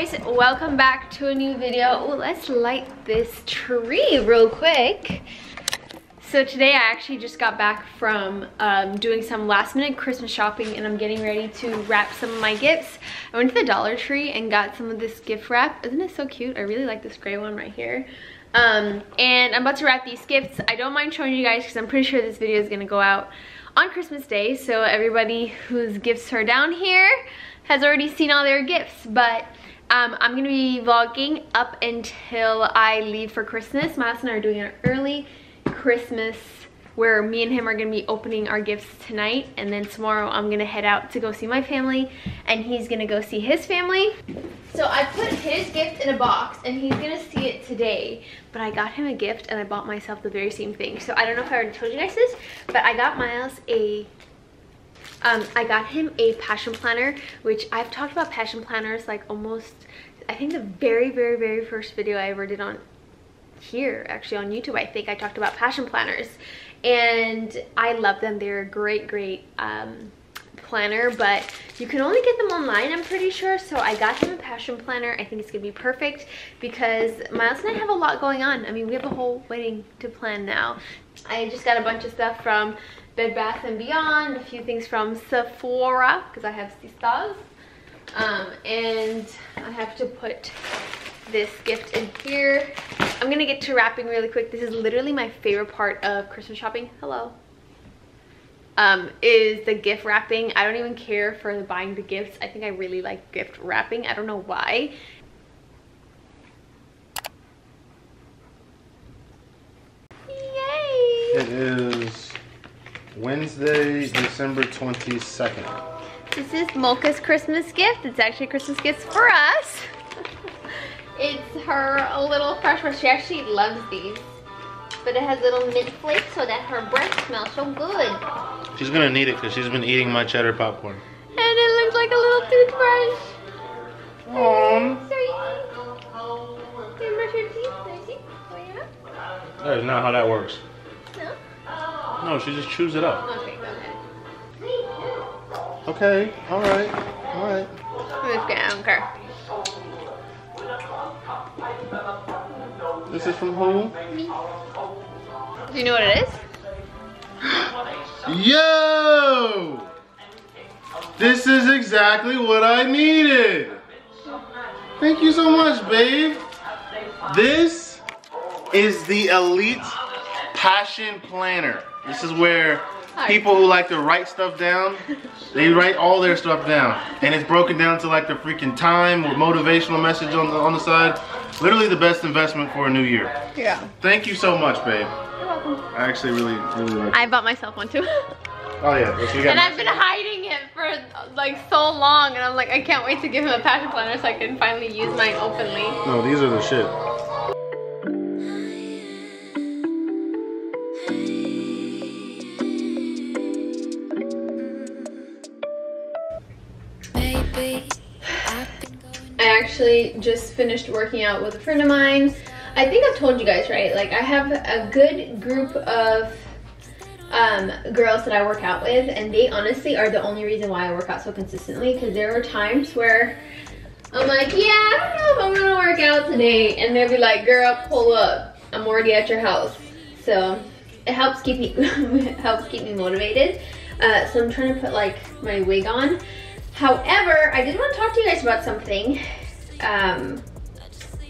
Guys, welcome back to a new video. Ooh, let's light this tree real quick. So today I actually just got back from um, doing some last minute Christmas shopping and I'm getting ready to wrap some of my gifts. I went to the Dollar Tree and got some of this gift wrap. Isn't it so cute? I really like this gray one right here. Um, and I'm about to wrap these gifts. I don't mind showing you guys because I'm pretty sure this video is gonna go out on Christmas Day. So everybody whose gifts are down here has already seen all their gifts. But um, I'm gonna be vlogging up until I leave for Christmas. Miles and I are doing an early Christmas where me and him are gonna be opening our gifts tonight and then tomorrow I'm gonna head out to go see my family and he's gonna go see his family. So I put his gift in a box and he's gonna see it today but I got him a gift and I bought myself the very same thing. So I don't know if I already told you guys this but I got Miles a um, I got him a passion planner, which I've talked about passion planners like almost, I think the very, very, very first video I ever did on here, actually on YouTube, I think I talked about passion planners. And I love them. They're a great, great um, planner, but you can only get them online, I'm pretty sure. So I got him a passion planner. I think it's gonna be perfect because Miles and I have a lot going on. I mean, we have a whole wedding to plan now. I just got a bunch of stuff from Bed Bath & Beyond, a few things from Sephora, because I have sisters. Um, and I have to put this gift in here. I'm gonna get to wrapping really quick. This is literally my favorite part of Christmas shopping. Hello. Um, is the gift wrapping. I don't even care for the buying the gifts. I think I really like gift wrapping. I don't know why. Yay! It is Wednesday, December 22nd. This is Mocha's Christmas gift. It's actually a Christmas gifts for us. it's her a little fresh one. She actually loves these. But it has little mint flakes so that her breath smells so good. She's gonna need it because she's been eating my cheddar popcorn. And it looks like a little toothbrush. Aww. Sorry. Can you brush your teeth? Oh, yeah? That is not how that works. No? She just chews it up. Okay, alright, alright. I'm just kidding, I don't. This is from who? Do you know what it is? Yo! This is exactly what I needed. Thank you so much, babe. This is the Elite Passion Planner. This is where people who like to write stuff down, they write all their stuff down. And it's broken down to like the freaking time with motivational message on the, on the side. Literally the best investment for a new year. Yeah. Thank you so much, babe. You're welcome. I actually really, really like I bought myself one too. Oh yeah, so you got and I've been hiding it for like so long and I'm like I can't wait to give him a passion planner so I can finally use mine openly. No, these are the shit. Actually just finished working out with a friend of mine. I think I've told you guys, right? Like I have a good group of um, girls that I work out with and they honestly are the only reason why I work out so consistently because there are times where I'm like, yeah, I don't know if I'm gonna work out today. And they'll be like, girl, pull up. I'm already at your house. So it helps keep me, helps keep me motivated. Uh, so I'm trying to put like my wig on. However, I did want to talk to you guys about something. Um,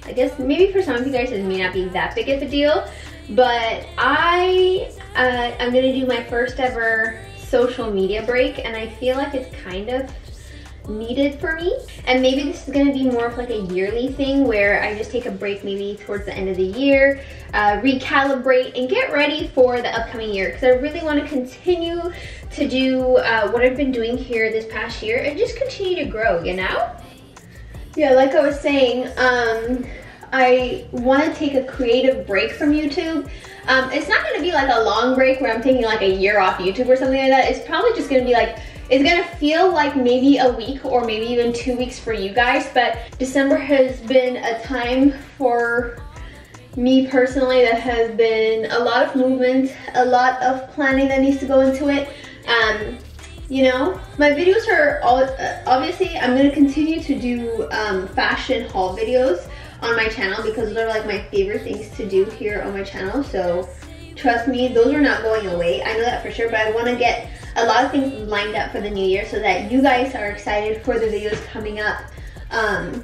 I guess maybe for some of you guys it may not be that big of a deal, but I uh, I'm gonna do my first ever social media break, and I feel like it's kind of needed for me. And maybe this is gonna be more of like a yearly thing where I just take a break maybe towards the end of the year, uh, recalibrate and get ready for the upcoming year because I really wanna continue to do uh, what I've been doing here this past year and just continue to grow, you know? Yeah, like I was saying, um, I want to take a creative break from YouTube. Um, it's not going to be like a long break where I'm taking like a year off YouTube or something like that. It's probably just going to be like, it's going to feel like maybe a week or maybe even two weeks for you guys. But December has been a time for me personally that has been a lot of movement, a lot of planning that needs to go into it. Um, you know? My videos are all, uh, obviously I'm gonna continue to do um, fashion haul videos on my channel because those are like my favorite things to do here on my channel. So trust me, those are not going away. I know that for sure, but I wanna get a lot of things lined up for the new year so that you guys are excited for the videos coming up. Um,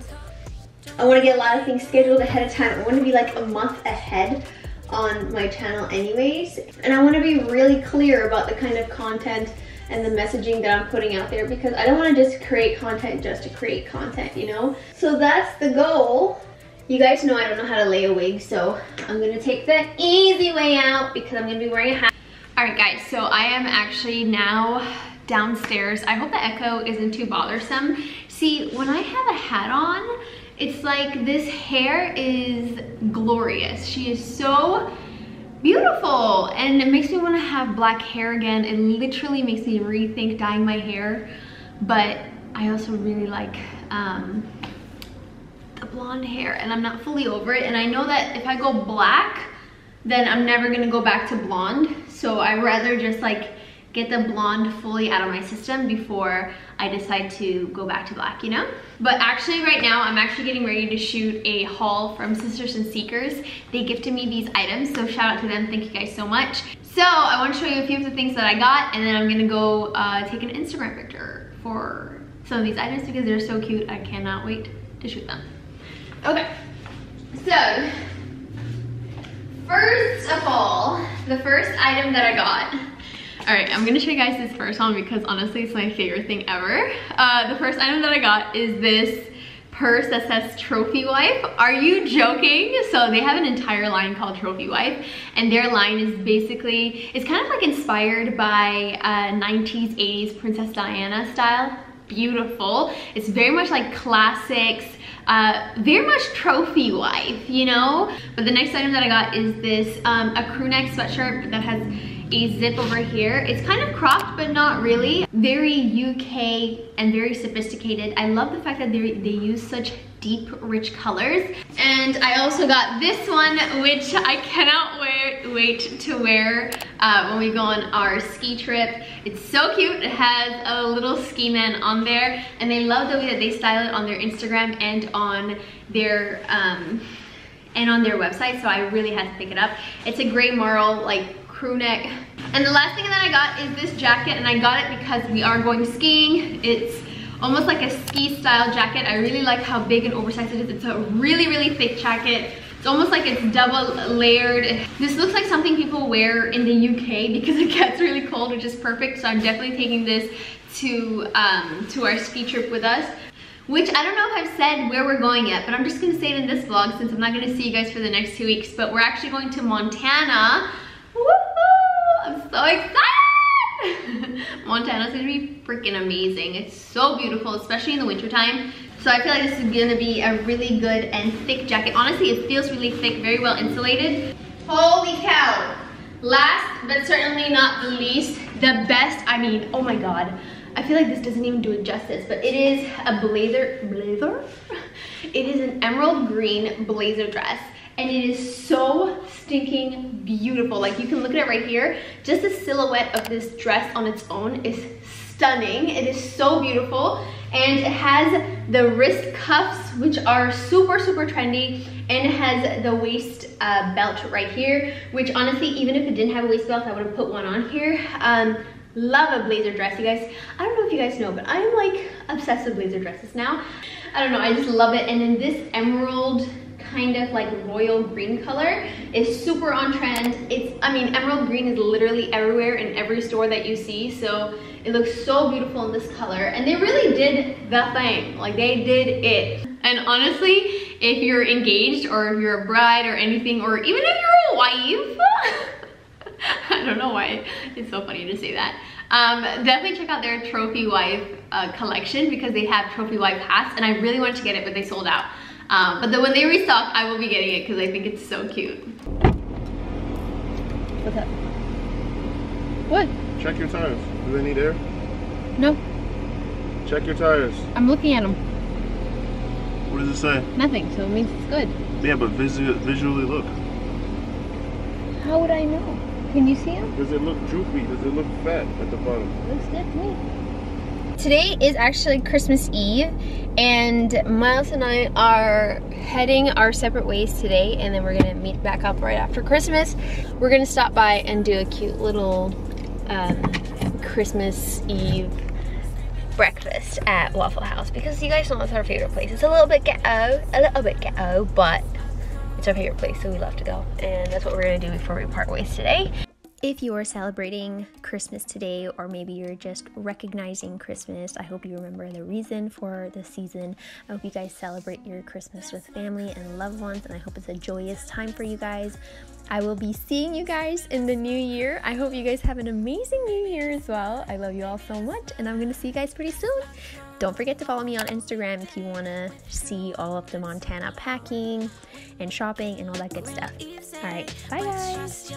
I wanna get a lot of things scheduled ahead of time. I wanna be like a month ahead on my channel anyways. And I wanna be really clear about the kind of content and the messaging that I'm putting out there because I don't want to just create content just to create content, you know? So that's the goal. You guys know I don't know how to lay a wig, so I'm gonna take the easy way out because I'm gonna be wearing a hat. All right guys, so I am actually now downstairs. I hope the echo isn't too bothersome. See, when I have a hat on, it's like this hair is glorious. She is so beautiful. And it makes me want to have black hair again. It literally makes me rethink dyeing my hair. But i also really like um, the blonde hair and i'm not fully over it. And i know that if i go black then i'm never gonna go back to blonde. So i rather just like get the blonde fully out of my system before I decide to go back to black, you know? But actually right now, I'm actually getting ready to shoot a haul from Sisters and Seekers. They gifted me these items, so shout out to them. Thank you guys so much. So I want to show you a few of the things that I got, and then I'm gonna go uh, take an Instagram picture for some of these items because they're so cute. I cannot wait to shoot them. Okay, so first of all, the first item that I got all right, I'm gonna show you guys this first one because honestly, it's my favorite thing ever. Uh, the first item that I got is this purse that says trophy wife. Are you joking? So they have an entire line called trophy wife and their line is basically it's kind of like inspired by uh, 90s 80s princess diana style. Beautiful. It's very much like classics uh, very much trophy wife you know? But the next item that i got is this um, a crew neck sweatshirt that has a zip over here. It's kind of cropped, but not really. Very UK and very sophisticated. I love the fact that they, they use such deep, rich colors. And I also got this one, which I cannot wear, wait to wear uh, when we go on our ski trip. It's so cute. It has a little ski man on there. And they love the way that they style it on their Instagram and on their um, and on their website so I really had to pick it up. It's a gray marl like crew neck. And the last thing that I got is this jacket and I got it because we are going skiing. It's almost like a ski style jacket. I really like how big and oversized it is. It's a really, really thick jacket. It's almost like it's double layered. This looks like something people wear in the UK because it gets really cold, which is perfect. So I'm definitely taking this to, um, to our ski trip with us which I don't know if I've said where we're going yet, but I'm just gonna say it in this vlog since I'm not gonna see you guys for the next two weeks, but we're actually going to Montana I'm so excited! Montana's gonna be freaking amazing. It's so beautiful, especially in the wintertime. So I feel like this is gonna be a really good and thick jacket. Honestly, it feels really thick, very well insulated. Holy cow! Last, but certainly not the least, the best, I mean, oh my god. I feel like this doesn't even do it justice, but it is a blazer, blazer? It is an emerald green blazer dress and it is so stinking beautiful. Like you can look at it right here. Just the silhouette of this dress on its own is stunning. It is so beautiful and it has the wrist cuffs which are super super trendy and it has the waist uh, belt right here which honestly even if it didn't have a waist belt I would have put one on here. Um, love a blazer dress you guys. I don't know if you guys know but I'm like obsessed with blazer dresses now. I don't know I just love it and then this emerald kind of like royal green color is super on trend. It's, I mean, emerald green is literally everywhere in every store that you see. So it looks so beautiful in this color. And they really did the thing. Like they did it. And honestly, if you're engaged or if you're a bride or anything, or even if you're a wife, I don't know why it's so funny to say that. Um, definitely check out their Trophy Wife uh, collection because they have Trophy Wife hats and I really wanted to get it, but they sold out. Um, but then when they restock, I will be getting it because I think it's so cute. What's up? What? Check your tires. Do they need air? No. Check your tires. I'm looking at them. What does it say? Nothing, so it means it's good. Yeah, but visu visually look. How would I know? Can you see him? Does it look droopy? Does it look fat at the bottom? It Looks good to me. Today is actually Christmas Eve and Miles and I are heading our separate ways today and then we're gonna meet back up right after Christmas. We're gonna stop by and do a cute little um, Christmas Eve breakfast at Waffle House because you guys know it's our favorite place. It's a little bit ghetto, a little bit ghetto, but it's our favorite place so we love to go and that's what we're gonna do before we part ways today. If you are celebrating Christmas today, or maybe you're just recognizing Christmas, I hope you remember the reason for the season. I hope you guys celebrate your Christmas with family and loved ones, and I hope it's a joyous time for you guys. I will be seeing you guys in the new year. I hope you guys have an amazing new year as well. I love you all so much, and I'm gonna see you guys pretty soon. Don't forget to follow me on Instagram if you want to see all of the Montana packing and shopping and all that good stuff. All right, bye guys.